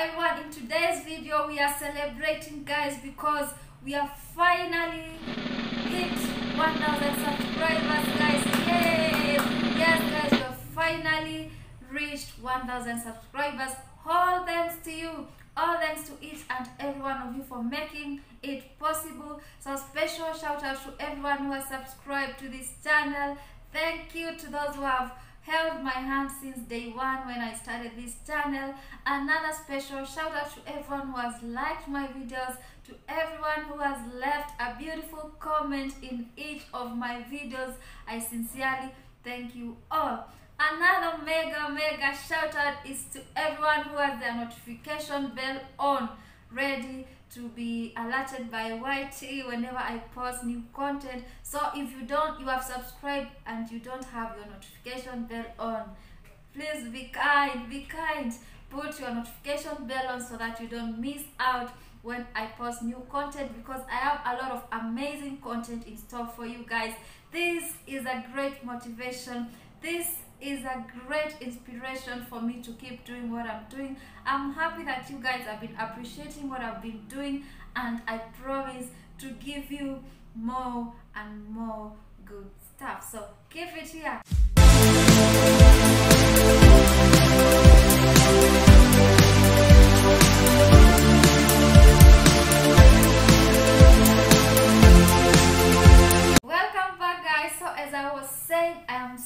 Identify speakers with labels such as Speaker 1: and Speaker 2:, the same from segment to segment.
Speaker 1: everyone in today's video we are celebrating guys because we are finally hit 1000 subscribers guys. Yay! Yes guys we have finally reached 1000 subscribers. All thanks to you. All thanks to each and every one of you for making it possible. So special shout out to everyone who has subscribed to this channel. Thank you to those who have held my hand since day one when I started this channel. Another special shout out to everyone who has liked my videos, to everyone who has left a beautiful comment in each of my videos. I sincerely thank you all. Another mega mega shout out is to everyone who has their notification bell on, ready to be alerted by YT whenever I post new content. So if you don't, you have subscribed and you don't have your notification bell on, please be kind, be kind. Put your notification bell on so that you don't miss out when I post new content because I have a lot of amazing content in store for you guys. This is a great motivation. This is a great inspiration for me to keep doing what I'm doing. I'm happy that you guys have been appreciating what I've been doing, and I promise to give you more and more good stuff. So keep it here.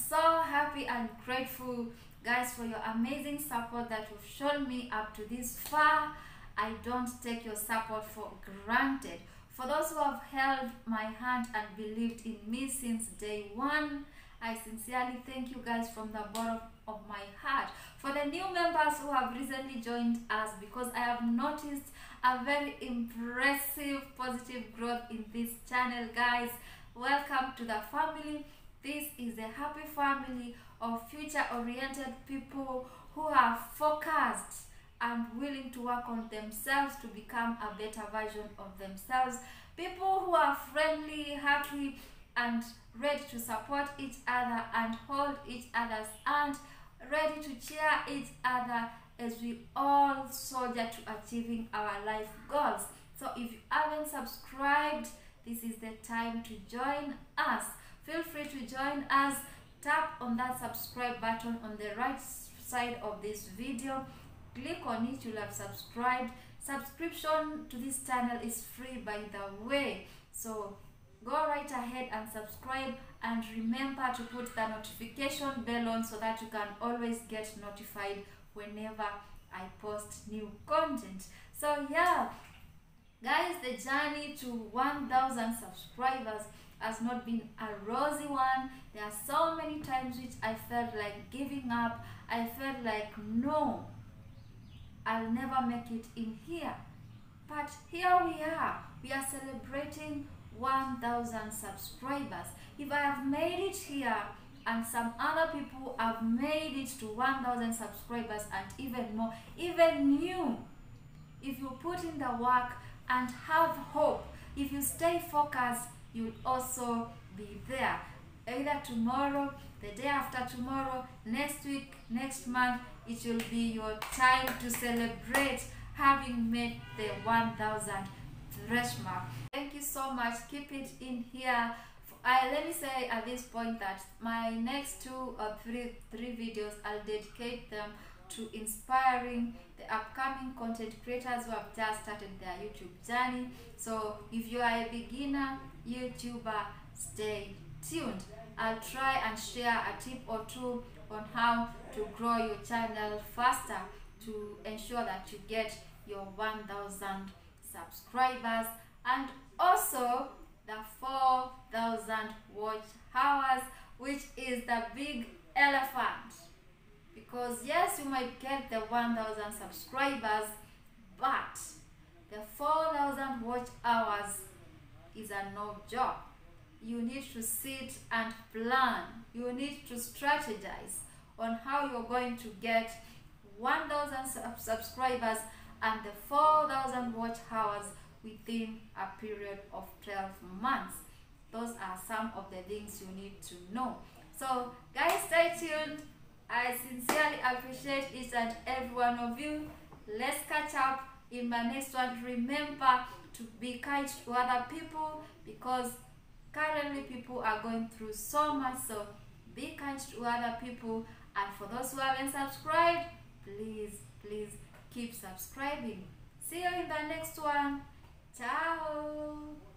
Speaker 1: So happy and grateful guys for your amazing support that you've shown me up to this far. I don't take your support for granted. For those who have held my hand and believed in me since day one, I sincerely thank you guys from the bottom of my heart. For the new members who have recently joined us, because I have noticed a very impressive positive growth in this channel, guys. Welcome to the family. This is a happy family of future oriented people who are focused and willing to work on themselves to become a better version of themselves. People who are friendly, happy, and ready to support each other and hold each other's hand, ready to cheer each other as we all soldier to achieving our life goals. So if you haven't subscribed, this is the time to join us. Feel free to join us. Tap on that subscribe button on the right side of this video. Click on it, you'll have subscribed. Subscription to this channel is free by the way. So go right ahead and subscribe and remember to put the notification bell on so that you can always get notified whenever I post new content. So yeah, guys the journey to 1000 subscribers has not been a rosy one. There are so many times which i felt like giving up. I felt like no i'll never make it in here. But here we are. We are celebrating 1000 subscribers. If i have made it here and some other people have made it to 1000 subscribers and even more even new if you put in the work and have hope. If you stay focused, you'll also be there. Either tomorrow, the day after tomorrow, next week, next month, it will be your time to celebrate having made the 1000 thresh mark. Thank you so much. Keep it in here. I, let me say at this point that my next two or three three videos I'll dedicate them to inspiring the upcoming content creators who have just started their YouTube journey. So if you are a beginner YouTuber, stay tuned. I'll try and share a tip or two on how to grow your channel faster to ensure that you get your 1000 subscribers and also the 4000 watch hours which is the big elephant because yes you might get the 1000 subscribers but the 4000 watch hours is a no job. You need to sit and plan. You need to strategize on how you're going to get 1000 sub- subscribers and the 4000 watch hours within a period of 12 months. Those are some of the things you need to know. So guys stay tuned I sincerely appreciate each and every one of you. let's catch up in my next one. Remember to be kind to other people because currently people are going through so much so be kind to other people. And for those who haven't subscribed please please keep subscribing. See you in the next one. Ciao